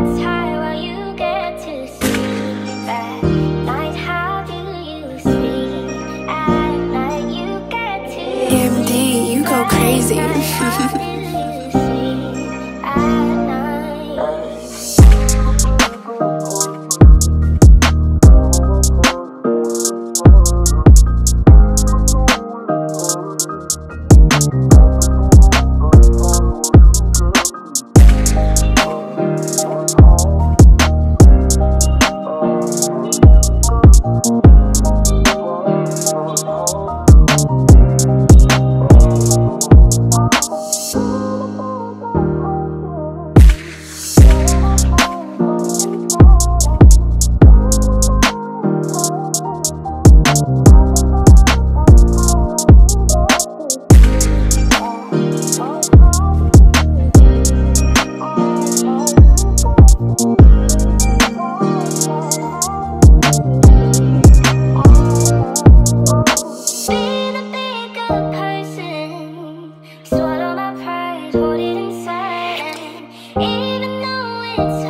it's how. Being Even